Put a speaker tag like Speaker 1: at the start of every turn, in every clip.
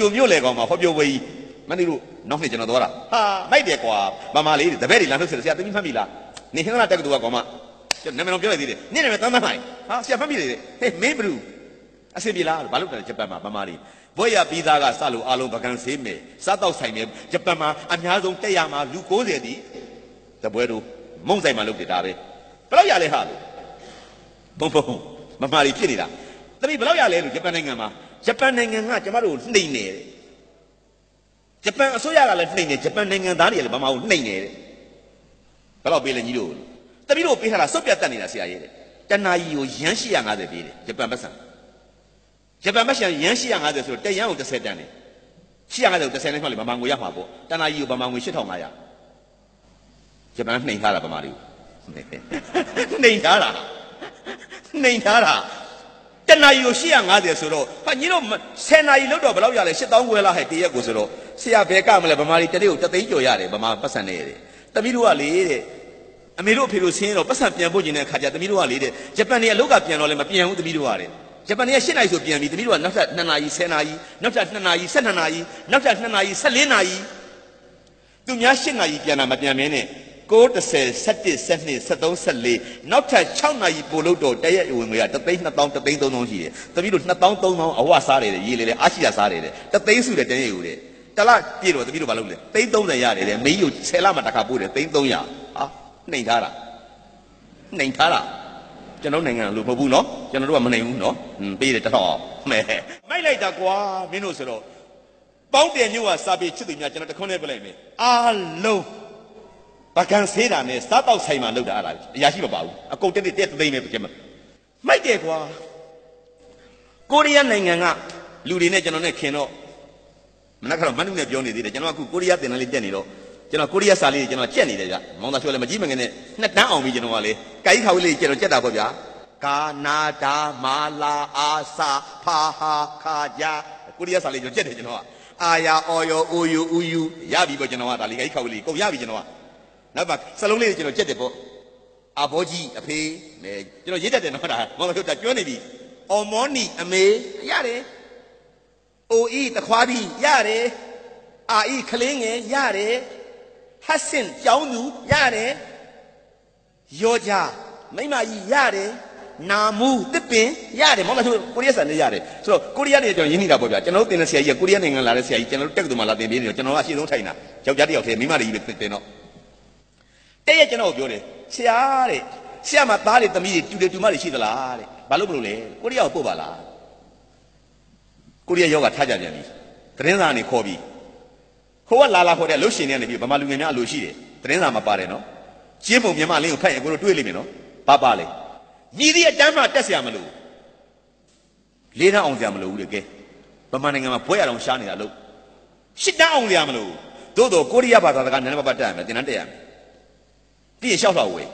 Speaker 1: ကြိုမြို့လေကောင်မှာဟောပြောပွဲကြီးမင်းတို့နောက်နေ့ကျွန်တော်သွားတာဟာမိုက်တယ်ကွာမမလေးတပည့်တွေလာနှုတ်ဆက်ဆရာသမီးမှတ်ပြီလားနေဟင်္ဂလာတက်ကတူကကောင်မကျွန်တော်နာမည်တော့ပြောလိုက်သေးတယ်နင့်နာမည်သမ်းသမ်းပါဟာဆရာမှတ်ပြီလေဟေးမင်းဘလူအဆင်ပြေလားဘာလို့လဲဂျပန်မှာမမလေးဘွဲရပြီးသားကစလို့အားလုံးပကံဆေးမယ်စားတော့ဆိုင်မယ်ဂျပန်မှာအများဆုံးတက်ရမှာလူ90တီတပွဲတို့မုံဆိုင်မှာလုပ်တယ်ဒါပဲဘယ်တော့ရလဲဟာလို့ဘုံဘုံမမလေးဖြစ်နေတာတပည့်ဘယ်တော့ရလဲလို့ဂျပန်နိုင်ငံမှာ ဂျပန်နိုင်ငံကကျမတို့နှိမ့်နေတယ်ဂျပန်အစိုးရကလည်းနှိမ့်နေဂျပန်နိုင်ငံသားတွေကလည်းဗမာကိုနှိမ့်နေတယ်ဘယ်တော့ပေးလဲညီတို့တပည့်တို့ပေးထားတာစုပ်ပြတ်တက်နေတာဆရာကြီးတဲ့တဏှာကြီးကိုရမ်း850ပေးတယ်ဂျပန်ပတ်စံဂျပန်ပတ်စံရမ်း850ဆိုတော့တရန်ကို30တန်တယ်850ကို30နဲ့မှလေဗမာငွေရမှာပေါ့တဏှာကြီးကိုဗမာငွေ8500ဂျပန်နှိမ့်ထားတာဗမာတွေကိုနှိမ့်ထားတာနှိမ့်ထားတာ တဏှာကြီးကို850ဆိုတော့ဟာညီတို့10နာရီလောက်တော့ဘယ်လောက်ရလဲ8000ခွဲလားဟဲ့တရက်ကိုဆိုတော့ဆရာဘယ်ကမလဲဗမာတွေတနေ့ကိုတသိန်းကျော်ရတယ်ဗမာပတ်စံနေရတယ်တမီးတို့ကလေတဲ့အမေတို့အဖေတို့ဆင်းတော့ပတ်စံပြန်ဖို့ကျင်တဲ့ခါကျတမီးတို့ကလေတဲ့ဂျပန်တွေအလုတ်ကပြန်တော့လဲမပြန်ဘူးတမီးတို့ကတဲ့ဂျပန်တွေက၈နာရီဆိုပြန်ပြီတမီးတို့ကနောက်ထပ်2နာရီ10နာရီနောက်ထပ်2နာရီ12နာရီနောက်ထပ်2နာရီ14နာရီသူများ၈နာရီပြန်တာမပြန်မင်းနဲ့ 930 17 12 13နောက်ထပ်6နိုင်ပို့လို့တော့တရက်ဝင်ငွေက3သိန်း2000 3သိန်း3000ရှိတယ်။တပည့်တို့2000 3000အဝစားတယ်ရေးလေလေအားရှိတာစားတယ်လေ။3သိန်းစုတယ်တရက်ယူတယ်။တလပြည့်တော့တပည့်တို့မလုပ်လဲ။သိန်း30ရတယ်လေ။မင်းကြီး10လမှတစ်ခါပို့တယ်သိန်း300။ဟာနှိမ်ထားတာ။နှိမ်ထားတာ။ကျွန်တော်နိုင်ငံလူမဟုတ်ဘူးနော်။ကျွန်တော်တို့ကမနှိမ်ဘူးနော်။ဟွန်းပေးတယ်တစ်ထောင်အောင်။မဲ။မိုက်လိုက်တာကွာမင်းတို့ဆိုတော့ပေါင်းတယ်မြို့ကစာပေချစ်သူများကျွန်တော်တခွန်းနဲ့ပြလိုက်မယ်။အားလုံး ပကံဆေးတာနဲ့စားတော့ဆိုင်မှာလောက်တာအဲ့ဒါအရာရှိမပါဘူးအကုန်တက်တက်တက်သိမ့်မယ်ပြမမိုက်တယ်ကွာကိုရီးယားနိုင်ငံကလူတွေနဲ့ကျွန်တော်နဲ့ခင်တော့မနက်ကတော့မနုနဲ့ပြောနေသေးတယ်ကျွန်တော်ကအခုကိုရီးယားတင်တန်းလေးတက်နေတော့ကျွန်တော်ကိုရီးယားစာလေးကျွန်တော်ကြက်နေတယ်ဗျမောင်သားပြောလဲမကြည့်မငင်နဲ့နှစ်တန်းအောင်ပြီကျွန်တော်ကလေကိုင်းခါဝေးလေးကျွန်တော်ကြက်တာပေါ့ဗျာကာနာဒါမာလာအာစာဖာဟာခါဂျာကိုရီးယားစာလေးကျွန်တော်ကြက်တယ်ကျွန်တော်ကအာယာအော်ယောအိုယူဥယူရပြီပေါ့ကျွန်တော်ကဒါလေးကိုင်းခါဝေးလေးကုန်ရပြီကျွန်တော်က နောက်ပါစလုံးလေးကျွန်တော်ကြက်တယ်ပေါ့အဘောကြီးအဖေမဲကျွန်တော်ရေးတတ်တယ်နော်ဒါမောင်သားပြောတာကျွမ်းနေပြီအော်မောနီအမေရတယ်အိုဤတခွားပြီးရတယ်အာဤခလင်းငယ်ရတယ်ဟတ်ဆင်ကြောင်းသူရတယ်ယောကြမိမကြီးရတယ်နာမူတစ်ပင်ရတယ်မောင်မတို့ကိုရီးယားဆန်နေရတယ်ဆိုတော့ကိုရီးယားနေကျွန်တော်ရင်းနေတာပေါ့ဗျာကျွန်တော်တို့တင်တဲ့ဆရာကြီးကကိုရီးယားနိုင်ငံလာတဲ့ဆရာကြီးကျွန်တော်တို့တက္ကသိုလ်မှာလာသင်ပေးနေတော့ကျွန်တော်ကအရှိဆုံးထိုင်တာယောက်ျားတစ်ယောက်တည်းမိမတွေကြီးပဲတင်တော့ အဲ့ရကျွန်တော်ပြောတယ်ဆရာတဲ့ဆရာမသားတွေသမီးတွေတူတယ်တူမတွေရှိသလားတဲ့ဘာလို့မလို့လဲကိုရီးယားကိုပို့ပါလားကိုရီးယားယောဂထားကြပြန်ပြီသတင်းစာနေခေါ်ပြီးဟိုကလာလာခေါ်တဲ့လှုပ်ရှင်တွေကနေပြီးဗမာလူငယ်များအလိုရှိတယ်သတင်းစာမှာပါတယ်နော်ကျင်းပုံမြန်မာလင်းကိုဖတ်ရင်ကိုတို့တွေးလိမ့်မယ်နော်ဘာပါလဲမြည်သည့်အတန်းမှတက်ဆရာမလို့လေးတန်းအောင်ဆရာမလို့ဘူးလေကဲဗမာနိုင်ငံမှာဘွဲရအောင်ရှားနေတာလို့ရှစ်တန်းအောင်ဆရာမလို့သို့တော့ကိုရီးယားဘာသာစကားနည်းနည်းပါးပါးတက်ရမယ်သင်တန်းတက်ရမယ် ပြီးရင်ရှောက်တော့ဝေး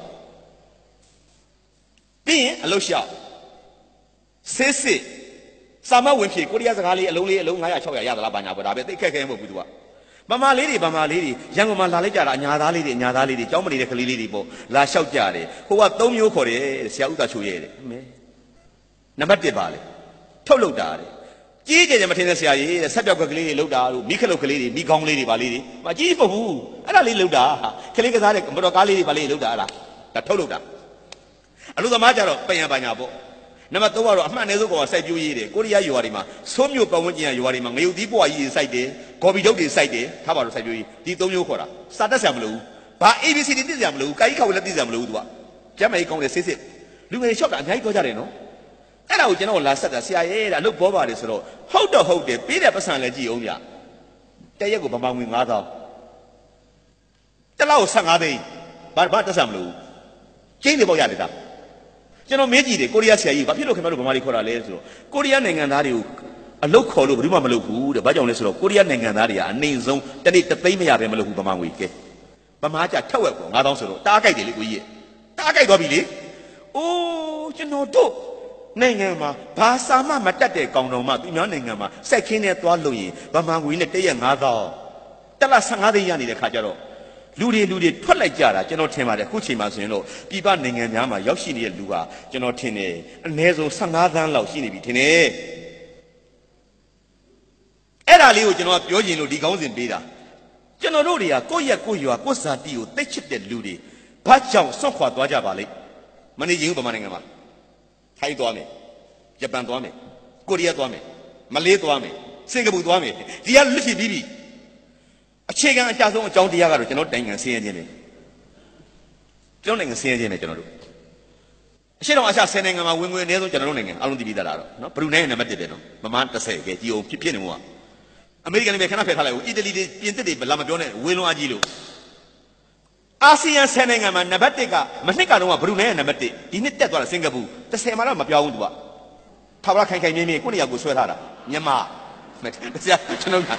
Speaker 1: ပြီးရင်အလုတ်ရှောက်စစ်စစ်စာမဝင်ဖြေကိုရီးယားစကားလေးအလုံးလေးအလုံး900 600ရသလားဘာညာပေါ့ဒါပဲသိခက်ခဲမဟုတ်ဘူးသူကမမလေးတွေဗမာလေးတွေရန်ကုန်မှာလာလိုက်ကြတာအညာသားလေးတွေအညာသားလေးတွေကျောင်းမနေတဲ့ကလေးလေးတွေပေါ့လာလျှောက်ကြတယ်ဟိုက၃မျိုးခေါ်တယ်ဆရာဥသာချိုရဲ့တဲ့မဲနံပါတ်1ပါလေထုတ်လုပ်တာတဲ့ ကြီးကြတယ်မထင်တဲ့ဆရာကြီးတဲ့ဆက်ပြောက်ကကလေးတွေလောက်တာတို့မိခလုတ်ကလေးတွေမိကောင်းလေးတွေပါလေးတွေမကြီးမဟုတ်ဘူးအဲ့ဒါလေးလောက်တာကလေးကစားတဲ့မတော်ကားလေးတွေပါလေးလောက်တာအဲ့ဒါဒါထုတ်လုပ်တာအလို့သမားကြတော့ပယံပညာပေါ့နံပါတ်3ကတော့အမှန်နဲ့ဆုံးကောင်ကစိုက်ပျိုးရေးတယ်ကိုရီးယားရွာတွေမှာဆိုးမျိုးပတ်ဝန်းကျင်ရွာတွေမှာငရုတ်သီးပွားကြီးတွေစိုက်တယ်ဂေါ်ဘီတုတ်တွေစိုက်တယ်ထားပါတော့စိုက်ပျိုးရေးဒီ3မျိုးခေါ်တာစာတတ်ဆရာမလို့ဘူးဘာ ABC တွေသိဆရာမလို့ဘူးကိုကြီးခေါက်လည်းသိဆရာမလို့ဘူးသူကကျမ်းမေကောင်းတယ်စစ်စစ်လူငယ်တွေလျှောက်တာအများကြီးပြောကြတယ်နော် အဲ့ဒါကိုကျွန်တော်လာဆက်တာဆရာရဲ့တဲ့အလုပ်ဘောပါတယ်ဆိုတော့ဟုတ်တော့ဟုတ်တယ်ပေးတဲ့ပတ်စံလည်းကြည့်အောင်ဗျတရက်ကိုဗမာငွေ9000တစ်လောက်15သိန်းဘာဘာတက်ဆရာမလို့ဘူးကျင်းနေပေါ့ရတယ်ဒါကျွန်တော်မေးကြည့်တယ်ကိုရီးယားဆရာကြီးဘာဖြစ်လို့ခင်ဗျားတို့ဗမာတွေခေါ်တာလဲဆိုတော့ကိုရီးယားနိုင်ငံသားတွေကိုအလုတ်ခေါ်လို့ဘယ်သူမှမလုပ်ဘူးတဲ့ဘာကြောင့်လဲဆိုတော့ကိုရီးယားနိုင်ငံသားတွေကအနှိမ်ဆုံးတစ်နေ့တစ်သိန်းမရပဲမလုပ်ဘူးဗမာငွေကဲဗမာကြထက်ဝက်ပေါ့9000ဆိုတော့တားကြိုက်တယ်လေကိုကြီးရဲ့တားကြိုက်သွားပြီလေအိုးကျွန်တော်တို့ နိုင်ငံမှာဘာစာမှမတက်တဲ့ကောင်တော်မှသူများနိုင်ငံမှာစိုက်ခင်းနဲ့သွားလို့ရင်ဗမာငွေနဲ့တရက်9000တက်လာ15သိန်းရနေတဲ့ခါကျတော့လူတွေလူတွေထွက်လိုက်ကြတာကျွန်တော်ထင်ပါတယ်အခုချိန်မှာဆိုရင်တော့ပြည်ပနိုင်ငံများမှာရောက်ရှိနေတဲ့လူဟာကျွန်တော်ထင်တယ်အနည်းဆုံး15သန်းလောက်ရှိနေပြီထင်တယ်အဲ့ဒါလေးကိုကျွန်တော်ကပြောချင်လို့ဒီကောင်းစဉ်ပေးတာကျွန်တော်တို့တွေကကိုယ့်ရက်ကိုယ့်ရွာကိုယ့်ဇာတိကိုသိချစ်တဲ့လူတွေဘာကြောင့်ဆွန့်ခွာသွားကြပါလိမ့်မနေရင်ဘူးဗမာနိုင်ငံမှာ ထိုင်းသွားမယ်ဂျပန်သွားမယ်ကိုရီးယားသွားမယ်မလေးသွားမယ်စင်ကာပူသွားမယ်ဒီကလွတ်ဖြစ်ပြီးပြီအခြေခံအကြဆုံးအကြောင်းတရားကတော့ကျွန်တော်တိုင်ငံဆင်းရဲခြင်းပဲကျွန်တော်နိုင်ငံဆင်းရဲခြင်းပဲကျွန်တော်တို့အရှိတော်အရှာ10နိုင်ငံမှာဝင်ငွေအနည်းဆုံးကျွန်တော်တို့နိုင်ငံအလုံးတည်ပြီးသားလားတော့နော်ဘရူနိုင်းနံပါတ်1ပဲနော်မမ30ကဲကြီးအောင်ဖြစ်ဖြစ်နေမို့ကအမေရိကန်တွေပဲခဏဖယ်ထားလိုက်ဦးအီတလီတွေပြင်သစ်တွေဘလာမပြောနဲ့ဝင်းလွန်အကြီးလို့ အာဆီယံ10နိုင်ငံမှာနံပါတ်1ကမနှစ်ကတော့ကဘရူနိုင်းရဲ့နံပါတ်1ဒီနှစ်တက်သွားတာစင်ကာပူ30မှာတော့မပြောင်းဘူးသူကထာဝရခိုင်ခိုင်မြင်းမြင်းကိုနေရာကိုဆွဲထားတာမြန်မာဆရာကျွန်တော်က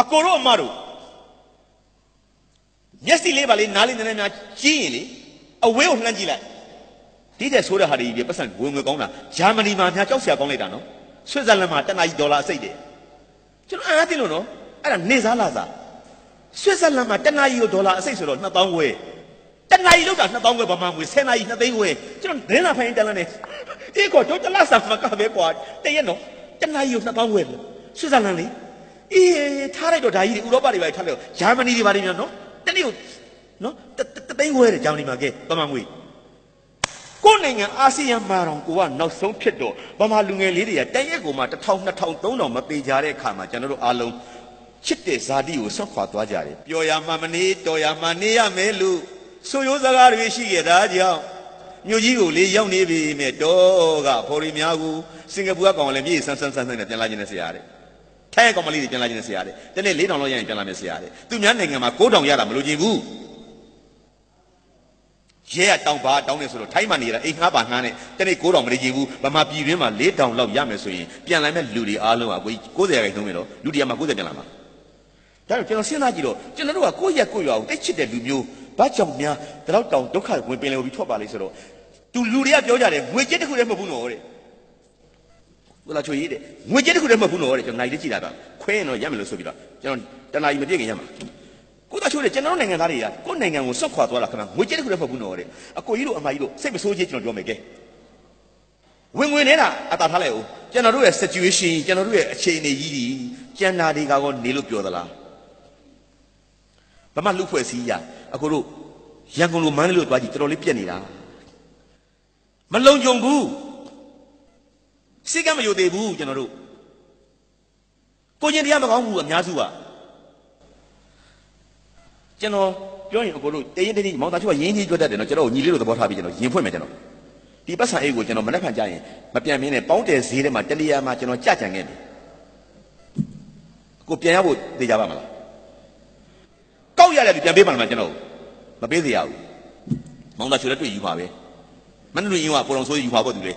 Speaker 1: အကိုတို့အမတို့မျက်စိလေးပါလေးနားလေးနည်းနည်းများကြီးရင်လေအဝေးကိုလှမ်းကြည့်လိုက်ဒီတဲ့ဆိုးတဲ့ဟာတွေကြီးပတ်စံဝင်ငွေကောင်းတာဂျာမနီမှာများကြောက်စရာကောင်းလိုက်တာနော်ဆွစ်ဇာလန်မှာတနာကြီးဒေါ်လာအစိတ်တယ်ကျွန်တော်အားသိလို့နော် အဲ့ဒါနေစားလာစားဆွစ်ဇာလန်မှာတနာကြီးကိုဒေါ်လာအစိတ်ဆိုတော့2000ဝယ်တနာကြီးလောက်တာ2000ဝယ်ဗမာငွေ10နာရီ2သိန်းဝယ်ကျွန်တော်ဒင်းလာဖိုင်းတန်းလာနေဒီကောတော့တလားစာမကပဲကွာတည့်ရနော်တနာကြီးကို2000ဝယ်ဆွစ်ဇာလန်လေအေးထားလိုက်တော့ဒါကြီးဥရောပတွေပါထားလိုက်ဂျာမနီတွေပါနေမြန်နော်တနေ့ကိုနော်တသိန်းခွဲတဲ့ဂျာမနီမှာကဲဗမာငွေကိုယ်နိုင်ငံအာဆီယံမှာတော့ကိုကနောက်ဆုံးဖြစ်တော့ဗမာလူငယ်လေးတွေကတရက်ကိုမှ1000 2000 3000မပေးကြတဲ့အခါမှာကျွန်တော်တို့အားလုံး ချစ်တဲ့ဇာတိကိုဆွတ်ခွာသွားကြတယ်ပျော်ရမှမနေတော်ရမှနေရမယ်လို့ဆိုရိုးစကားတွေရှိခဲ့တာကြောင့်မြို့ကြီးကိုလေရောက်နေပြီမဲ့တော့ကဖော်ရီများကိုစင်ကာပူကကောင်လည်းမြေဆန်းဆန်းဆန်းဆန်းနဲ့ပြန်လာခြင်းနဲ့ဆရာတဲ့ထိုင်းကောင်မလေးတွေပြန်လာခြင်းနဲ့ဆရာတဲ့တနေ့၄တောင်လောက်ရရင်ပြန်လာမယ်ဆရာတဲ့သူများနိုင်ငံမှာ၉တောင်ရတာမလို့ချင်ဘူးရဲကတောင်ပါတောင်းနေဆိုတော့ထိုင်းမှာနေတာအိမ်ငှားပါငှားနေတနေ့9တောင်မနေချင်ဘူးဗမာပြည်တွင်းမှာ4တောင်လောက်ရမယ်ဆိုရင်ပြန်လာမဲ့လူတွေအားလုံးကကို90ရာခိုင်နှုန်းပဲတော့လူတွေကမှ90ပြန်လာမှာ ဒါကြောင့်ကျွန်တော်စဉ်းစားကြည့်တော့ကျွန်တော်တို့ကကိုယ့်ရက်ကိုယ့်ရွာကိုတိတ်ချစ်တဲ့လူမျိုးဘာကြောင့်များတလောက်တောင်ဒုက္ခဝင်ပင်လေပြီးထွက်ပါလိမ့်ဆိုတော့သူလူတွေကပြောကြတယ်ငွေကြေးတစ်ခုတည်းမဟုတ်ဘူးနော်တဲ့ဘုလားချိုရေးတဲ့ငွေကြေးတစ်ခုတည်းမဟုတ်ဘူးနော်တဲ့ကျွန်တော်နိုင်လေးကြည့်တာပါခွဲရင်တော့ရမယ်လို့ဆိုပြီးတော့ကျွန်တော်တနားကြီးမပြည့်ခင်ရမှာကိုသားချိုးတယ်ကျွန်တော်နိုင်ငံသားတွေကကိုနိုင်ငံကိုဆွတ်ခွာသွားတာခင်ဗျငွေကြေးတစ်ခုတည်းမဟုတ်ဘူးနော်တဲ့အကိုကြီးတို့အမကြီးတို့စိတ်မဆိုးကြီးကျွန်တော်ပြောမယ်ကဲဝင်ငွေနေတာအတားထားလိုက်ဦးကျွန်တော်တို့ရဲ့ situation ကျွန်တော်တို့ရဲ့အခြေအနေကြီးကြီးကျန်တာတွေကောနေလို့ပြောသလား ဘာမှလူဖွဲ့စည်းရအခုတို့ရန်ကုန်လိုမန္တလေးလိုသွားကြည့်တော်တော်လေးပြက်နေတာမလုံခြုံဘူးစိတ်ကမယိုသေးဘူးကျွန်တော်တို့ကိုကျင်တရားမကောင်းဘူးအများစုကကျွန်တော်ပြောရင်အကိုတို့တရင်တရင်မောင်သားချိုကရင်းကြီးကြွတတ်တယ်နော်ကျွန်တော်ညီလေးတို့သဘောထားပြီးကျွန်တော်ရင်ဖွင့်မယ်ကျွန်တော်ဒီပတ်စံအိတ်ကိုကျွန်တော်မနေ့ကကြာရင်မပြန်မင်းနဲ့ပေါင်းတယ်ဈေးထဲမှာတလျာမှာကျွန်တော်ကြကြံခဲ့တယ်ကိုပြန်ရဖို့သိကြပါမလား ကောက်ရတယ်ပြန်ပေးပါမလားကျွန်တော်မပေးသေးရဘူးမောင်သားချိုလည်းတွေ့ယူပါပဲမန္တလေးရင်ကပေါ်တော်ဆိုယူပါပေါ့သူလေ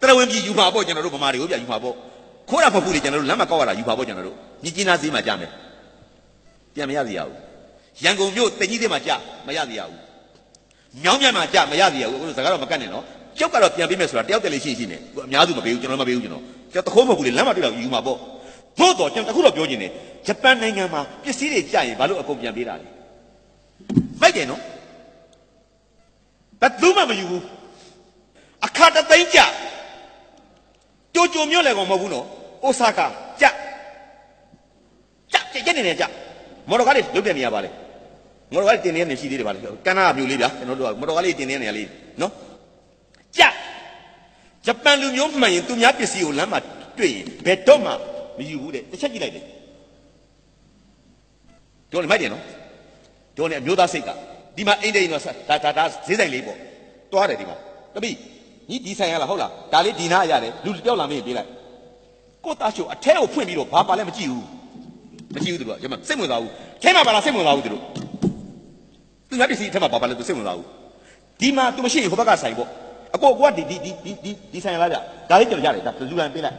Speaker 1: တရဝင်းပြည်ယူပါပေါ့ကျွန်တော်တို့ဗမာတွေကိုပြယူပါပေါ့ခိုးတာမဟုတ်ဘူးလေကျွန်တော်တို့လမ်းမကောက်ရတာယူပါပေါ့ကျွန်တော်တို့မြကြီးနားဈေးမှာကြာမယ်ပြန်မရသေးရဘူးရန်ကုန်မြို့တင်ကြီးသေးမှာကြာမရသေးရဘူးမြောင်းမြတ်မှာကြာမရသေးရဘူးအခုစကားတော့မကတ်နဲ့နော်ကျောက်ကတော့ပြန်ပေးမယ်ဆိုတာတယောက်တည်းလေးရှိရှိနေအများစုမပေးဘူးကျွန်တော်မပေးဘူးကျွန်တော်ကျွန်တော်တခိုးမဟုတ်ဘူးလေလမ်းမတွေ့တော့ယူမှာပေါ့သို့တော့ကျွန်တော်တခုတော့ပြောချင်တယ် ဂျပန်နိုင်ငံမှာပစ္စည်းတွေကြာရင်ဘာလို့အကုန်ပြန်ပေးတာလဲမိုက်တယ်နော်ဘယ်သူမှမယူဘူးအခါတသိန်းကြကြိုကြိုမြို့လေကောင်မဟုတ်ဘူးနော်အိုဆာကာကြကြကြနေနေကြမော်တော်ကားလေးလုတ်တဲ့နေရာပါလေမော်တော်ကားလေးတင်နေတဲ့နေရှိသေးတယ်ပါလေကနာမျိုးလေးဗျာကျွန်တော်တို့ကမော်တော်ကားလေးတင်နေတဲ့နေရာလေးနော်ကြဂျပန်လူမျိုးမှန်ရင်သူများပစ္စည်းကိုလမ်းမှာတွေ့ရင်ဘယ်တော့မှမယူဘူးတဲ့တစ်ချက်ကြည့်လိုက်တယ် တို့လည်းမိုက်တယ်နော်တို့လည်းအမျိုးသားစိတ်ကဒီမှာအိန္ဒိယနော်ဒါဒါဒါဈေးဆိုင်လေးပေါ့တွားတယ်ဒီမှာတပိညီဒီဆိုင်ရလားဟုတ်လားဒါလေးဒီနာရတယ်လူတယောက်လာမင်းပြေးလိုက်ကိုသားချိုအထဲကိုဖွင့်ပြီးတော့ဘာပါလဲမကြည့်ဘူးမကြည့်ဘူးသူတို့ကရမစိတ်ဝင်စားဘူးထဲမှာပါလားစိတ်ဝင်စားဘူးသူတို့သူများပစ္စည်းထဲမှာဘာပါလဲသူစိတ်ဝင်စားဘူးဒီမှာသူမရှိရင်ဟိုဘက်ကဆိုင်ပေါ့အကိုကဒီဒီဒီဒီဒီဒီဆိုင်ရလားဗျဒါလေးကျွန်တော်ရတယ်ဒါလူလန်ပေးလိုက်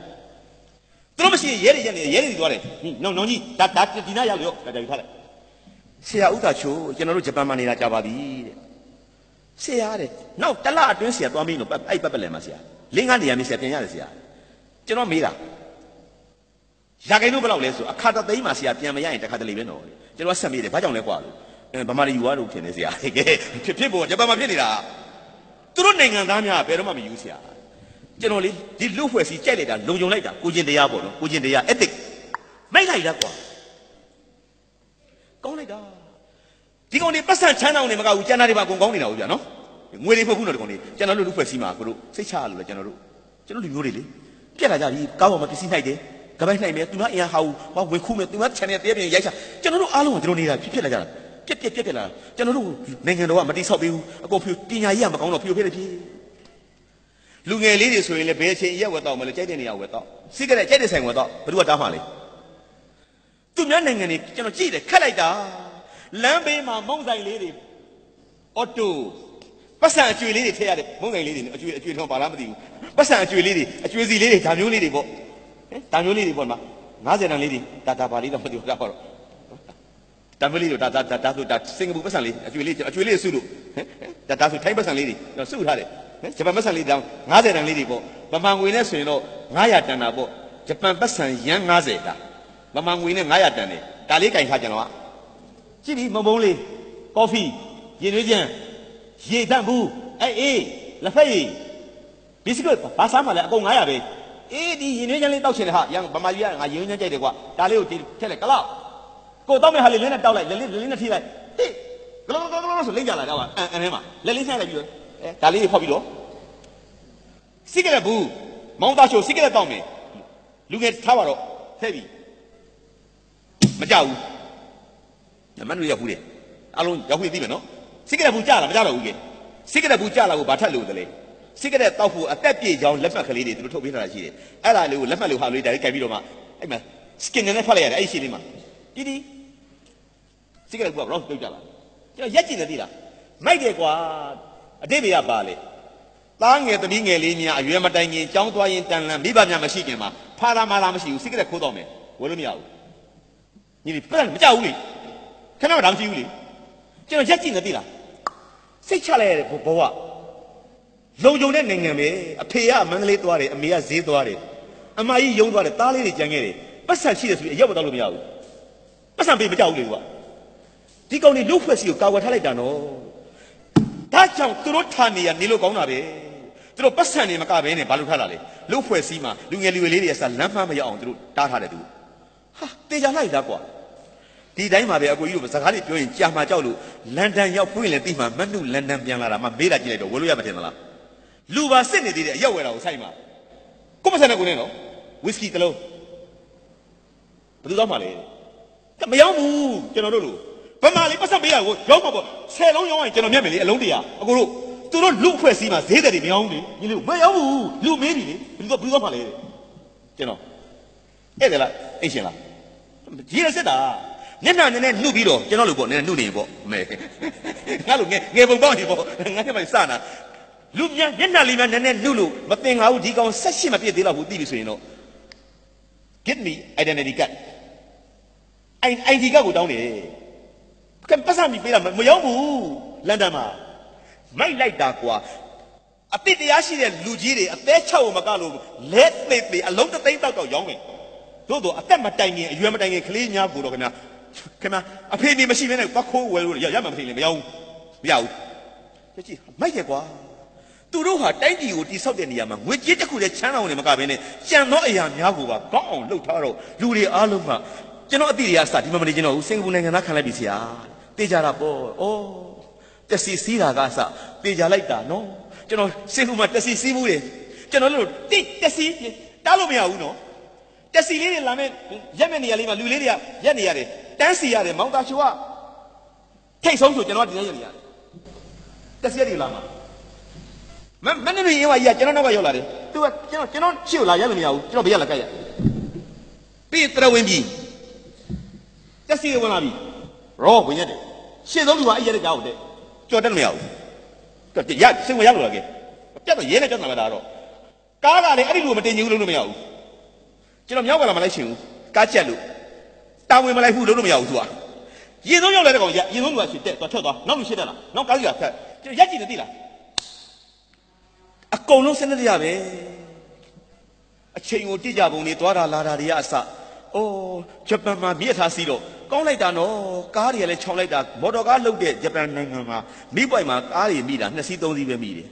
Speaker 1: သူတို့မရှိရင်ရဲတွေရက်နေရဲတွေသွားတယ်နောင်နောင်ကြီးဒါဒါဒီနာရောက်ရောဒါကြိုက်ထားလိုက် ဆရာဥသာချိုကျွန်တော်တို့ဂျပန်မှာနေတာကြာပါပြီတဲ့ဆရာတဲ့နောက်တလအတွင်းဆရာသွားမင်းတော့အဲ့ပတ်ပလဲမှာဆရာလင်းကားနေရာမင်းဆရာပြန်ရတယ်ဆရာကျွန်တော်မေးတာရာခိုင်နှုန်းဘယ်လောက်လဲဆိုအခါတသိန်းမှာဆရာပြန်မရရင်တစ်ခါတလေပဲနော်ကျွန်တော်ဆက်မေးတယ်ဘာကြောင့်လဲကွာလို့အဲဗမာတွေယူရလို့ဖြစ်နေဆရာကဲဖြစ်ဖြစ်ပေါ်ဂျပန်မှာဖြစ်နေတာသူတို့နိုင်ငံသားများဘယ်တော့မှမယူဆရာကျွန်တော်လေဒီလူဖွဲ့စီကြိုက်လိုက်တာလုံုံလိုက်တာကိုကျင်တရားပေါ့နော်ကိုကျင်တရား ethic မိတ်လိုက်တာကွာ ကောင်းလိုက်တာဒီကောင်တွေပတ်စံချမ်းတောင်းနေမကဘူးကျန်တာတွေပါအကုန်ကောင်းနေတာဟုတ်ဗျာနော်ငွေတွေမဟုတ်ဘူးနော်ဒီကောင်တွေကျွန်တော်တို့လူဖွဲ့စီမှာကိုတို့စိတ်ချရလို့လေကျွန်တော်တို့ကျွန်တော်လူမျိုးတွေလေပြက်လာကြပြီကားပေါ်မှာပစ္စည်းနှိုက်တယ်ကပိုက်နှိုက်မယ်သူကအင်အားဟာဘူးဟောဝင်ခုမယ်သူက channel တည်းပြင်ရိုက်ချကျွန်တော်တို့အားလုံးကကျွန်တော်နေတာဖြစ်ဖြစ်လာကြတာပြက်ပြက်ပြက်ပြက်လာကျွန်တော်တို့နိုင်ငံတော်ကမတိဆောက်ပေးဘူးအကုန်ဖြူပညာရေးကမကောင်းတော့ဖြူဖြစ်တယ်ဖြစ်လူငယ်လေးတွေဆိုရင်လည်းဘယ်အချိန်ရက်ဝက်တော့မလဲကြိုက်တဲ့နေရာဝက်တော့စိတ်ကလေးကြိုက်တဲ့ဆိုင်ဝက်တော့ဘယ်သူကတားမှလဲသူ များနိုင်ငံတွေကျွန်တော်ကြည့်တယ်ခက်လိုက်တာလမ်းဘေးမှာမုံဆိုင်လေးတွေအော်တိုပတ်စံအကျွေလေးတွေထည့်ရတယ်မုံဆိုင်လေးတွေအကျွေအကျွေထုံးပါလားမသိဘူးပတ်စံအကျွေလေးတွေအကျွေစီလေးတွေဒါမျိုးလေးတွေပေါ့ဟင်ဒါမျိုးလေးတွေပေါ့မှာ90တန်လေးတွေဒါဒါပါလေးတော့မသိဘူးဒါပါတော့ဒါမျိုးလေးတွေဒါဒါဒါဒါဆိုဒါစင်ကာပူပတ်စံလေးအကျွေလေးအကျွေလေးစုလို့ဟင်ဒါဒါဆိုထိုင်းပတ်စံလေးတွေစုထားတယ်ဟင်ဂျပန်ပတ်စံလေးတောင်90တန်လေးတွေပေါ့ဗမာငွေနဲ့ဆိုရင်တော့900တန်တာပေါ့ဂျပန်ပတ်စံရန်90တာ ဗမာငွေနဲ့900တန်တယ်ဒါလေးကင်ထားကြတော့ကြည့်ဒီမုံမုံလေးကော်ဖီရေနွေးကြံရေတန့်ဘူးအေးအေးလက်ဖက်ရည်ဘီစကွတ်ဘာစားမှလဲအကုန်900ပဲအေးဒီရေနွေးကြံလေးတောက်ချင်တယ်ဟာရန်ဗမာကြီးကငါရေနွေးကြံကြိုက်တယ်ကွာဒါလေးကိုထည့်လိုက်ကလောက်ကိုတောက်မဲ့ဟာလေးလင်းနဲ့တောက်လိုက်လက်လေးလက်လေးနဲ့ထိလိုက်ဟေးဂလောဂလောဂလောဆိုလိမ့်ကြလာတော့အန်အန်ထဲမှာလက်လေးနှိုက်လိုက်ပြီးတော့အဲဒါလေးဖောက်ပြီးတော့စိကရက်ဘူးမောင်သားချိုစိကရက်တောက်မယ်လူငယ်ထားပါတော့ထည့်ပြီ မကြောက်ဘူးညမနုရောက်ဘူးလေအလုံးရောက်ပြီသိမယ်နော်စိကရက်ဘူးကြလားမကြတော့ဘူးကဲစိကရက်ဘူးကြလားကိုဘာထက်လို့တလဲစိကရက်တောက်ဖို့အသက်ပြေချောင်းလက်မှတ်ကလေးတွေသူတို့ထုတ်ပေးထားတာရှိတယ်အဲ့ဒါလေးကိုလက်မှတ်လို့ဟာလေးဒါလေးကြိုက်ပြီးတော့မှအဲ့မှာ skin နဲ့ဖတ်လိုက်ရတယ်အဲ့ဒီရှင်းလေးမှာတီးတီးစိကရက်ဘူးကဘရောပြုတ်ကြလားကျွန်တော်ရက်ကြည့်နေသေးလားမိုက်တယ်ကွာအတိတ်တွေကပါလေသားငယ်သမီးငယ်လေးများအရွယ်မတိုင်ခင်ကြောင်းသွားရင်တန်လန်မိဘများမရှိခင်မှာဖာလာမာလာမရှိဘူးစိကရက်ခိုးတော့မယ်ဝယ်လို့မရဘူး ညီလေးပြန်မကြောက်ဘူးလေခဏမှတောင်ကြည့်ဘူးလေကျွန်တော်ရက်ကြည့်နေသေးလားစိတ်ချလိုက်ရတဲ့ဘဝလုံုံတဲ့နိုင်ငံပဲအဖေကမန္တလေးသွားတယ်အမေကဈေးသွားတယ်အမကြီးယုံသွားတယ်သားလေးတွေကြံခဲ့တယ်ပတ်စံရှိတယ်ဆိုပြီးအရောက်မတော့လို့မရဘူးပတ်စံပေးမကြောက်ဘူးလေကွာဒီကောင်တွေလှုပ်ဖွဲ့စီကိုကာဝယ်ထားလိုက်တာနော်ဒါကြောင့်သူတို့ဌာနေရနေလို့ကောင်းတာပဲသူတို့ပတ်စံနေမကဘဲနဲ့ဘာလို့ထားလာလဲလှုပ်ဖွဲ့စီမှာလူငယ်လူငယ်လေးတွေကစလမ်းမှမရအောင်သူတို့တားထားတယ်သူဟာတေချာလိုက်တာကွာ ဒီတိုင်းမှာပဲအကိုကြီးတို့စကားလေးပြောရင်ကြာမှကြောက်လို့လန်ဒန်ရောက်ဖွင့်လေတိမှမနှုလန်ဒန်ပြန်လာတာမှမေးတာကြည့်လိုက်တော့ဝယ်လို့ရမထင်သလားလူပါစစ်နေသေးတယ်အရောက်ဝယ်တာကိုစိုက်မှာကိုမဆန်တဲ့ကိုနဲ့နော်ဝီစကီတစ်လုံးဘယ်သူတော့မှလဲမရောက်ဘူးကျွန်တော်တို့လို့ဗမာလေးပတ်စံပေးတာကိုရောက်မှာပေါ့ဆယ်လုံးရောက်ရင်ကျွန်တော်မြတ်မယ်လေအလုံးတရာအကိုတို့သူတို့လူဖွဲ့စည်းမှာဈေးတယ်တွေမရောက်ဘူးလေညီလေးမရောက်ဘူးလူမင်းကြီးလေဘယ်သူတော့ဘယ်သူတော့မှလဲကျွန်တော်အဲ့ဒါလားအိတ်ရှင်လားကြီးရစစ်တာ မျက်နှာနည်းနည်းနှုတ်ပြီးတော့ကျွန်တော်လိုပေါ့နည်းနည်းနှုတ်နေပေါ့မဲငါလိုငယ်ငယ်ပုံပေါက်နေပေါ့ငါကမှစနာလူမြမျက်နှာလေးများနည်းနည်းနှုတ်လို့မတင်ငါဘူးဒီကောင်ဆက်ရှိမပြည့်သေးတော့ဘူးသိပြီဆိုရင်တော့ give me identity card အိုင် ID ကကိုတောင်းတယ်ကံပတ်စံပြီးပေးတာမရောက်ဘူးလန်ဒန်မှာမိုက်လိုက်တာကွာအတိတရားရှိတဲ့လူကြီးတွေအသေးချောက်မကလို့လက်သေးသေးအလုံးတသိန်းတောက်တောက်ရောင်းမယ်တို့တော့အသက်မတိုင်ခင်အရွယ်မတိုင်ခင်ကလေးများကိုတော့ခင်ဗျာ ခင်ဗျာအဖေနေမရှိဘဲနဲ့ပတ်ခိုးဝယ်လို့ရရမှမသိလေမရောက်ဘူးမရဘူးကြည့်မိုက်တယ်ကွာသူတို့ဟာတိုင်းပြည်ကိုတိဆောက်တဲ့နေရာမှာငွေကြေးတစ်ခုလည်းချမ်းသာအောင်လည်းမကဘဲနဲ့ကြံသောအရာများကိုပါကောင်းအောင်လုပ်ထားတော့လူတွေအားလုံးကကျွန်တော်အတိတွေကစဒီမှာမနေကျွန်တော်ဘူးစင်ကာပူနိုင်ငံသားခံလိုက်ပြီဆရာတေးကြတာပေါ့ဩတက်စီစီးတာကစတေးကြလိုက်တာနော်ကျွန်တော်စင်ကာပူမှာတက်စီစီးမှုတယ်ကျွန်တော်တို့တိတက်စီတားလို့မရဘူးနော်တက်စီလေးတွေလာမဲ့ရက်မဲ့နေရာလေးမှာလူလေးတွေကရက်နေရတယ် တန်းစီရတယ်မောင်တာချိုကထိတ်ဆုံးဆိုကျွန်တော်ကဒီနေ့ရက်နေရတယ်တက်စီတွေလာမှာမမနေ့ကရင်ဝါကြီးကကျွန်တော်နောက်ကရောက်လာတယ်သူကကျွန်တော်ကျွန်တော်ရှေ့ကိုလာရက်လို့မရဘူးကျွန်တော်ဘေးကလာကြက်ရပြီးတရဝင်းပြီးတက်စီဝင်လာပြီရောဝင်ရတယ်ရှေ့ဆုံးလူကအဲ့ရက်တဲ့ကြောက်တဲ့ကြော်တက်လို့မရဘူးတော့ရစင်ဝင်ရလို့လားကဲပြတ်တော့ရဲနဲ့ကြောက်တာပဲဒါတော့ကားကလည်းအဲ့ဒီလိုမတင်ချင်ဘူးလို့မရဘူးကျွန်တော်မြောက်ကလာမလိုက်ချင်ဘူးကားချက်လို့ တာဝန်မလိုက်ဘူးလို့လို့မရဘူးသူကရင်ဆုံးရောက်လာတဲ့ကောင်ရရင်ဆုံးလူကရှေ့တက်သွားထွက်သွားနောက်လူရှေ့တက်လာနောက်ကားကြီးကဖက်ကျွန်တော်ရက်ကြည့်နေသိလားအကုန်လုံးစနစ်တရားပဲအချိန်ကိုတိကြပုံနေသွားတာလာတာတွေကအစအိုးဂျပန်မှာမြစ်ထားစီတော့ကောင်းလိုက်တာနော်ကားတွေကလည်းခြောင်လိုက်တာမော်တော်ကားလုတ်တဲ့ဂျပန်နိုင်ငံမှာမိပွိုင်မှာကားတွေမိတာနှစ်စီးသုံးစီးပဲမိတယ်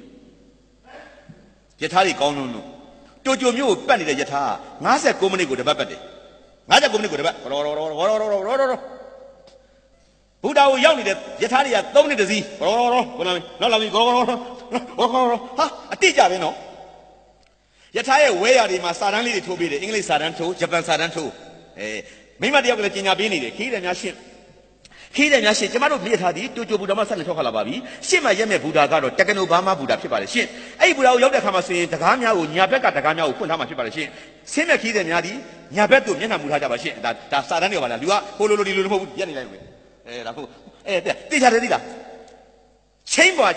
Speaker 1: ယထာတွေကောင်းလုံးလို့တိုကျိုမြို့ကိုပတ်နေတဲ့ယထာ59မိနစ်ကိုတပတ်ပတ်တယ် 59မိနစ်ကိုတပတ်ရောရောရောရောရောရောရောဘုရားကိုရောက်နေတဲ့ယထာတွေက3နှစ်တစည်းရောရောရောဘယ်လိုလဲနောက်လာပြီရောရောရောရောဟာအတိကြပဲနော်ယထာရဲ့ဝဲရတွေမှာစာတန်းလေးတွေထိုးပေးတယ်အင်္ဂလိပ်စာတန်းထိုးဂျပန်စာတန်းထိုးအဲမိမတယောက်ကလည်းကျင်ညာပေးနေတယ်ခီးတယ်များရှင်း ခီးတယ်များရှင်းကျမတို့မြင်ထားသည်တူတူဘူဒါမဆက်လက်ထောက်ခါလာပါပြီရှင်းမှရက်မဲ့ဘူဒါကတော့တက္ကနိုဘာမဘူဒါဖြစ်ပါလေရှင်းအဲ့ဒီဘူဒါကိုရောက်တဲ့အခါမှာဆိုရင်တကားများကိုညာဘက်ကတကားများကိုဖွင့်ထားမှာဖြစ်ပါလေရှင်းဆင်းမဲ့ခီးတယ်များသည်ညာဘက်သို့မျက်နှာမူထားကြပါရှင်းဒါဒါစာတန်းတွေပါလားလူကဟိုလိုလိုဒီလိုလိုမဟုတ်ဘူးရက်နေလိုက်လို့အဲဒါဟုတ်အဲတိကျတယ်တိလားချင်းပါ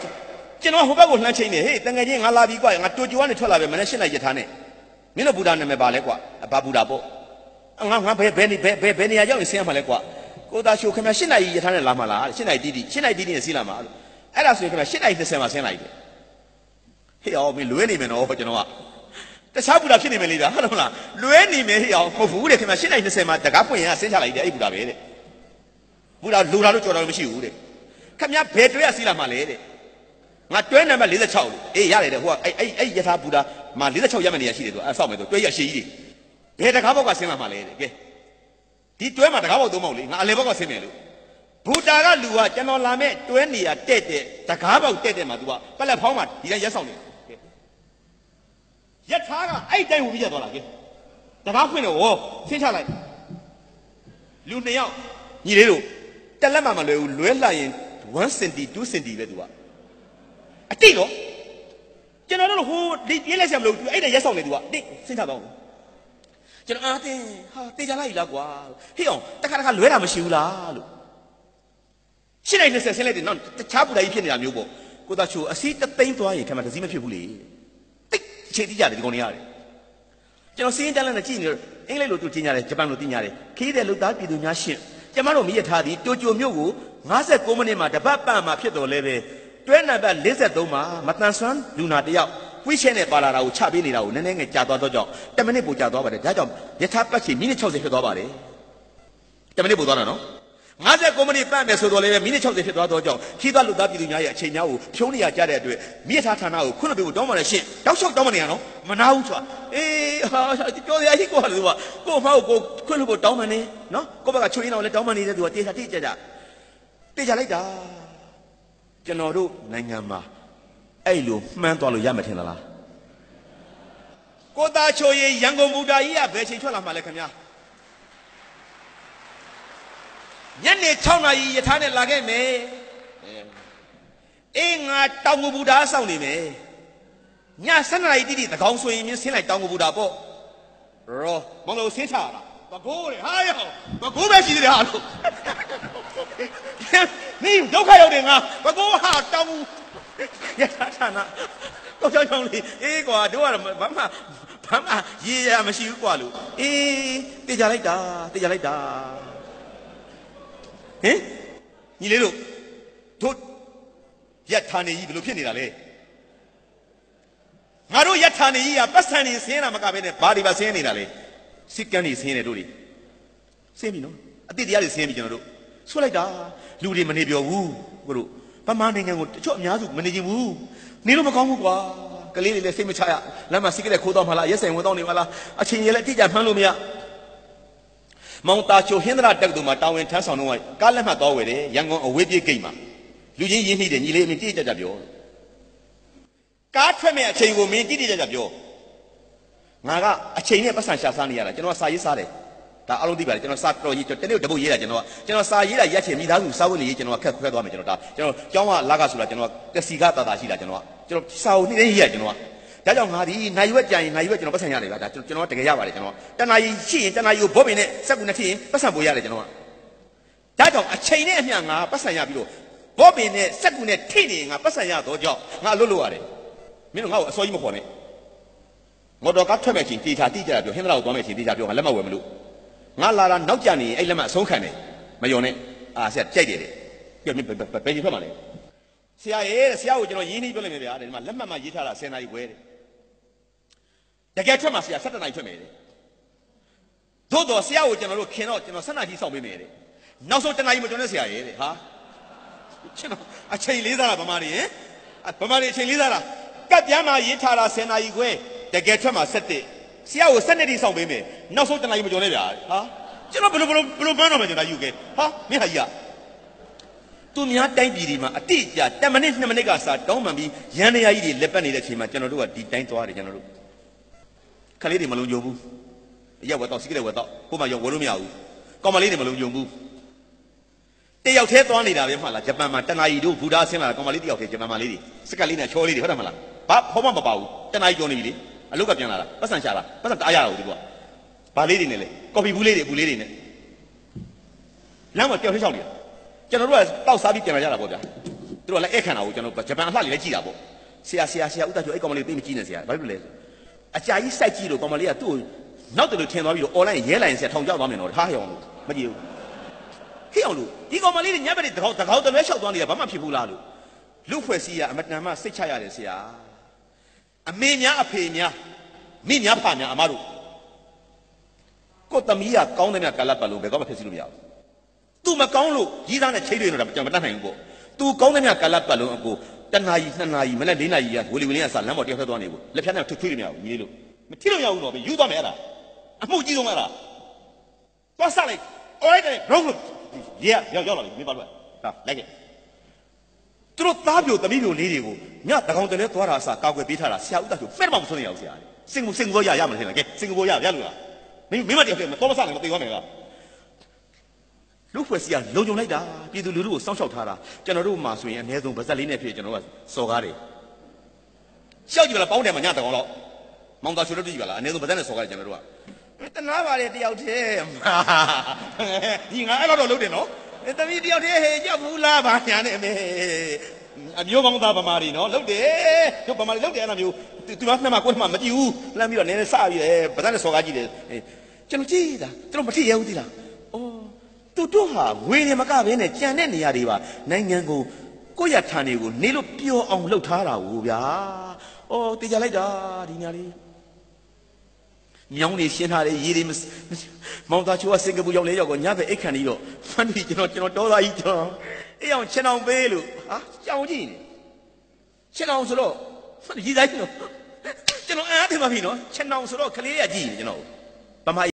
Speaker 1: ကျွန်တော်ဟိုဘက်ကိုလှမ်းချင်းနေဟေးတငယ်ချင်းငါလာပြီကွာငါတူကျူကနေထွက်လာပဲမနေ့ရှင်းလိုက်ရထားနဲ့မင်းတို့ဘူဒါနာမည်ပါလဲကွာဘာဘူဒါပေါ့ငါငါဘယ်ဘယ်နေဘယ်ဘယ်ဘယ်နေရာရောက်ရင်ဆင်းရမှာလဲကွာ ကိုသားရှိုးခင်ဗျာရှင်းနိုင်ရထားနဲ့လာမှာလားရှင်းနိုင်တီးတီးရှင်းနိုင်တီးတီးနဲ့စီးလာမှာလို့အဲ့ဒါဆိုရင်ခင်ဗျာရှင်းနိုင်30မှာဆင်းလိုက်တယ်ဟေးအောင်မင်းလွဲနေမယ်နော်ကျွန်တော်ကတခြားဘူဒါဖြစ်နေမယ်လေဒါဟုတ်လားလွဲနေမယ်ဟေးအောင်မဟုတ်ဘူးတဲ့ခင်ဗျာရှင်းနိုင်30မှာတကားပွင့်ရဆင်းချလိုက်တယ်အဲ့ဘူဒါပဲတဲ့ဘူဒါလူတာလို့ကြော်တာမရှိဘူးတဲ့ခင်ဗျာဘယ်တွဲရစီးလာမှာလဲတဲ့ငါတွဲနံပါတ်46လို့အေးရတယ်တဲ့ဟိုကအဲ့အဲ့အဲ့ယထာဘူဒါမှာ46ရမယ့်နေရာရှိတယ်သူအဲ့ဆောက်မယ်သူတွဲရရှိကြီးတွေဘယ်တကားဘောက်ကဆင်းလာမှာလဲတဲ့ကဲ ဒီတွဲမှာတကားဘောက်သုံးပေါက်လေငါအလေဘောက်ကဆင်းမယ်လို့ဘူတာကလူကကျွန်တော်လာမဲ့တွဲနေရာတဲ့တဲ့တကားဘောက်တဲ့တဲ့မှာသူကပလက်ဖောင်းမှာဒီတိုင်းရက်ဆောင်နေကဲယထာကအဲ့တိုင်းဝင်ပြီးရသွားလားကဲတကားဖွင့်တော့ဝေါဆင်းချလိုက်လူနှစ်ယောက်ညီလေးတို့တက်လက်မှမလွယ်ဘူးလွဲလှရင်1 cm 2 cm ပဲသူကအတိတ်တော့ကျွန်တော်တို့ဟိုဒီပြင်းလက်ဆက်မလို့အဲ့ဒါရက်ဆောင်နေသူကတိတ်စဉ်းစားတော့ ကျွန်တော်အားတင်းဟာတေချာလိုက်လားကွာဟေ့အောင်တခါတခါလွဲတာမရှိဘူးလားလို့ရှင်းလိုက်20ဆင်းလိုက်တယ်နောက်တခြားပူတိုင်းဖြစ်နေတာမျိုးပေါ့ကိုသားချိုအစီတသိန်းသွားရင်ခမတစည်းမဖြစ်ဘူးလေတိတ်အခြေတိကြတယ်ဒီကောင်တွေရတယ်ကျွန်တော်စီးရင်တန်းလန်းနဲ့ကြည့်နေတော့အင်္ဂလိပ်လိုသူတင်ကြတယ်ဂျပန်လိုတင်ကြတယ်ခီးတဲ့လူသားပြည်သူများရှင်းကျမတို့မိရထားသည်တိုကျိုမြို့ကို59မိနစ်မှာတပတ်ပန့်မှာဖြစ်တော်လဲပဲတွဲနံပါတ်53မှာမတန်ဆွမ်းလူနာတယောက် ဝိရှဲနဲ့ပါလာတာကိုချပေးနေတာကိုနည်းနည်းငယ်ကြာသွားတော့ကြောင့်10မိနစ်ပိုကြာသွားပါတယ်ဒါကြောင့်ယထာပတ်ချီမိနစ်60ဖြစ်သွားပါတယ်10မိနစ်ပိုသွားတာနော်59မိနစ်ပတ်မယ်ဆိုတော့လည်းမိနစ်60ဖြစ်သွားတော့ကြောင့်ခီးသွားလူသားပြည်သူများရဲ့အချိန်များကိုဖြုံးနေရကြတဲ့အတွက်မိရထားဌာနကိုခွင့်ပြုဖို့တောင်းပါလေရှင့်တောက်လျှောက်တောင်းမနေရနော်မနာဘူးဆိုတာအေးဟာပြောရရှိကိုကလူကကို့မောက်ကိုခွင့်ပြုဖို့တောင်းမနေနော်ကို့ဘက်ကချွေးအောင်လည်းတောင်းမနေတဲ့သူကတေချာတိကျကြတေချာလိုက်တာကျွန်တော်တို့နိုင်ငံမှာ အဲ့လိုမှန်းသွားလို့ရမှထင်သလားကိုသားချိုရီရန်ကုန်ဘူတာကြီးကဘယ်ချိန်ထွက်လာမှလဲခင်ဗျာညနေ6နာရီယထာနဲ့လာခဲ့မယ်အေးငါတောင်ငူဘူတာစောင့်နေမယ်ည7နာရီတိတိသကောင်ဆိုရင်မြင်းဆင်းလိုက်တောင်ငူဘူတာပေါ့ရောမလို့ဆင်းချတာဘကိုးလေဟာရောဘကိုးပဲရှိသေးတယ်ဟာလို့နေဒုက္ခရောက်တယ်ငါဘကိုးဟာတောင်ငူ ယထာဌာနတော့ကြောင်ကြောင်လေးအေးကွာတို့ကတော့ဘာမှဘာမှရေးရမရှိဘူးကွာလို့အေးတေချာလိုက်တာတေချာလိုက်တာဟင်ညီလေးတို့တို့ရက်ထာနေကြီးဘယ်လိုဖြစ်နေတာလဲငါတို့ရက်ထာနေကြီးကပတ်စံနေဆင်းတာမကဘဲနဲ့ဘာဒီပါဆင်းနေတာလဲစစ်ကန်းနေဆင်းနေတို့တွေဆင်းပြီနော်အတိတ်တရားတွေဆင်းပြီကျွန်တော်တို့ဆွလိုက်တာလူတွေမနေပြောဘူးကိုတို့ ဗမာနိုင်ငံကိုတချို့အများစုမနေချင်ဘူးနေလို့မကောင်းဘူးကွာကလေးတွေလည်းစိတ်မချရလမ်းမှာစိတ်ကလေးခိုးတော့မှလားရက်ဆိုင်ဝင်တော့နေမှလားအချိန်ကြီးလည်းအတိအကျမှန်းလို့မရမောင်တာချိုဟင်္ဒရာတက်တူမှာတာဝန်ထမ်းဆောင်တော့ကားလက်မှတ်တော်ဝယ်တယ်ရန်ကုန်အဝေးပြေးဂိတ်မှာလူချင်းရင်းနှီးတယ်ညီလေးအမင်းတိတိကျကျပြောကားထွက်မဲ့အချိန်ကိုမင်းတိတိကျကျပြောငါကအချိန်နဲ့ပတ်စံရှာစားနေရတာကျွန်တော်စာရေးစားတယ် ဒါအလုံးသိပါတယ်ကျွန်တော်စာတော်ရေးတနေ့တပုတ်ရေးတာကျွန်တော်ကကျွန်တော်စာရေးတာရက်ချင်မိသားစုစာဝတ်နေရေးကျွန်တော်ကခက်ခွဲသွားမယ်ကျွန်တော်ဒါကျွန်တော်ကျောင်းကလာကဆိုတာကျွန်တော်ကစီကတာတာရှိတာကျွန်တော်ကကျွန်တော်စာကိုနှိမ့်နေရေးရကျွန်တော်ကဒါကြောင့်ငါဒီနိုင်ရွက်ကြရင်နိုင်ရွက်ကျွန်တော်ပတ်စံရတယ်ဗျာဒါကျွန်တော်တကယ်ရပါတယ်ကျွန်တော်တနာကြီးရှိရင်တနာကြီးကိုဘောပင်နဲ့စက်ကူနဲ့ထိရင်ပတ်စံပို့ရတယ်ကျွန်တော်ကဒါကြောင့်အချိန်နဲ့အမျှငါပတ်စံရပြီးတော့ဘောပင်နဲ့စက်ကူနဲ့ထိနေငါပတ်စံရတော့ကြောင့်ငါလွတ်လို့ရတယ်မင်းတို့ငါ့ကိုအစောကြီးမခေါ်နဲ့မော်တော်ကားထွက်မဲ့ချိန်တေချာတိကျတာပြောဟင်းသလောက်သွားမဲ့ချိန်တေချာပြောငါလက်မဝယ်မလို့ ငါလာတာနောက်ကြနေရင်အဲ့လက်မအဆုံးခံတယ်မယုံနဲ့အာဆရာကြိုက်တယ်တဲ့ပြောမြဘယ်ကြီးထွက်မှာလဲဆရာရဲ့ဆရာကိုကျွန်တော်ရင်းနှီးပြောလိုက်မယ်ဗျာတဲ့ဒီမှာလက်မှတ်မှရေးထားတာ10နာရီခွဲတဲ့တကယ်ထွက်မှာဆရာ17နာရီထွက်မယ်တဲ့သို့တော်ဆရာကိုကျွန်တော်တို့ခင်တော့ကျွန်တော်17နာရီစောင့်ပေးမယ်တဲ့နောက်ဆုံးတနာရီမတွန်းတဲ့ဆရာရဲ့တဲ့ဟာကျွန်တော်အချိန်လေးစားတာဗမာတွေဟင်ဗမာတွေအချိန်လေးစားတာကတ်ပြားမှာရေးထားတာ10နာရီခွဲတကယ်ထွက်မှာ7 ဆရာကို7နှစ်တိစောင့်ပေးမယ်နောက်ဆုံးတနားကြီးမကြော်နဲ့ဗျာဟာကျွန်တော်ဘယ်လိုဘယ်လိုဘယ်လိုမှန်းတော့မယ်ကျွန်တော်ယူခဲ့ဟာမင်းဟာကြီးကသူများတိုင်းပြည်ဒီမှာအတိအကျ10မိနစ်2မိနစ်ကစာတောင်းမှန်ပြီးရန်နေရာကြီးတွေလက်ပတ်နေတဲ့အချိန်မှာကျွန်တော်တို့ကဒီတိုင်းသွားတယ်ကျွန်တော်တို့ခလေးတွေမလုံခြုံဘူးရက်ဝက်တော့စီးကလေးဝက်တော့ကိုမှရောက်ဝယ်လို့မရဘူးကောင်မလေးတွေမလုံခြုံဘူးတယောက်တည်းသွားနေတာပဲမှလားဂျပန်မှာတနာရီတို့ဘူဒါဆင်းလာတာကောင်မလေးတယောက်တည်းဂျပန်မှာလေးတွေစကလေးနဲ့ချောလေးတွေဟုတ်တယ်မလားဘာဖောမမပါဘူးတနာရီကျော်နေပြီလေ အလုတ်ကပြန်လာတာပတ်စံရှာလာပတ်စံတအားရတာဒီကွာဘာလေးတွေနဲ့လဲကော်ဖီဘူးလေးတွေဘူးလေးတွေနဲ့လမ်းမှာတယောက်တည်းလျှောက်နေတာကျွန်တော်တို့ကတောက်စားပြီးပြန်လာကြတာပေါ့ဗျာသူတို့ကလည်းအဲ့ခံတာကိုကျွန်တော်ဂျပန်အလှလေးလည်းကြည့်တာပေါ့ဆရာဆရာဆရာဥတ္တကျော်အဲ့ကောင်မလေးသိမကြည့်နဲ့ဆရာဘာဖြစ်လို့လဲအကြာကြီးစိုက်ကြည့်လို့ကောင်မလေးကသူ့ကိုနောက်တလူထင်သွားပြီးတော့ online ရဲလိုက်ရင်ဆရာထောင်ကြောက်သွားမယ်နော်ထားရအောင်လို့မကြည့်ဘူးဟိအောင်လို့ဒီကောင်မလေးတွေညဘက်တွေတကောက်တကောက်တမဲလျှောက်သွားနေတာဘာမှဖြစ်ဘူးလားလို့လူဖွဲ့စည်းရအမတန်မှစိတ်ချရတယ်ဆရာ အမေများအဖေများမိများဖများအမတို့ကိုသမီးကကောင်းတယ်များကလပ်ပတ်လို့ဘယ်ကောမှဖြစ်စီလို့မရဘူးသူမကောင်းလို့ကြီးသားနဲ့ချိတ်တွေတော့ကျွန်တော်မတတ်နိုင်ဘူးပေါ့သူကောင်းတယ်များကလပ်ပတ်လို့အကိုတနာရီနှစ်နာရီမနေ့၄နာရီကဝီလီဝီလင်းကစလမ်းပေါ်တယောက်ထွက်သွားနေဘူးလက်ဖြတ်နဲ့ထွေးထွေးလို့မရဘူးညီလေးလို့မထိလို့မရဘူးတော့ယူသွားမယ်အဲ့ဒါအမှုကြီးဆုံးအဲ့ဒါသွားစားလိုက်အော်လိုက်တယ်ဘရုံးလို့ရေရောက်ရောက်လာပြီမင်းပါလို့ဟာလိုက်ခဲ့ သူတို့သားပြိုသမီးပြိုလေးတွေကိုညတကောင်တလဲသွားတာအစားကောက်ွယ်ပေးထားတာဆရာဦးသားပြိုဖက်တော့မဆုံးနေရအောင်ဆရာစင်ကူစင်ကူဘောရရမလားထင်လားကဲစင်ကူဘောရရလို့လားမင်းမင်းမတယောက်တည်းတော့မစားနိုင်မသိသွားမယ်လားလူဖွဲ့စီကလုံခြုံလိုက်တာပြည်သူလူထုကိုစောင့်ရှောက်ထားတာကျွန်တော်တို့မှဆိုရင်အနည်းဆုံးဗဇက်လေးနဲ့ဖြစ်ကျွန်တော်တို့ကစော်ကားတယ်ရှောက်ကြည့်ပါလားပေါင်းတယ်မှာညတကောင်တော့မောင်သားချိုးလို့ကြည့်ပါလားအနည်းဆုံးဗဇက်နဲ့စော်ကားတယ်ကျွန်တော်တို့ကတနာပါလေတယောက်တည်းဒီငါအဲ့လိုတော့လုပ်တယ်နော် တမီးတယောက်တည်းဟဲ့ကြောက်ဘူးလားဘာညာနဲ့မေအမျိုးကောင်းသားဗမာတွေနော်လုပ်တယ်တို့ဗမာတွေလုပ်တယ်အဲ့လိုမျိုးသူမနှမကိုယ်နှမမကြည့်ဘူးလှမ်းပြီးတော့နည်းနည်းစပြီးတယ်ဗဇက်နဲ့စော်ကားကြည့်တယ်ကျွန်တော်ကြည့်တာကျွန်တော်မထည့်ရဘူးသီလားအော်သူတို့ဟာငွေတွေမကဘဲနဲ့ကြံတဲ့နေရာတွေပါနိုင်ငံကိုကိုယ့်ရထန်တွေကိုနေလို့ပျော်အောင်လှုပ်ထားတာကိုဗျာ။အော်တေချာလိုက်တာဒီညာလေး။ မြောင်းနေရှင်းထားတယ်ရေတွေမမောင်သားချိုးကစင်ကာပူရောက်လဲရောက်တော့ညဘက်အိတ်ခံပြီးတော့ဖန်ပြီးကျွန်တော်ကျွန်တော်တော်သားကြီးကျွန်တော်အေးအောင်ချက်အောင်ပေးလို့ဟာကြောင်ကြည့်နေချက်အောင်ဆိုတော့ရည်သားကြီးနော်ကျွန်တော်အားထင်ပါပြီနော်ချက်အောင်ဆိုတော့ကလေးရကြည့်နေကျွန်တော်ဗမာ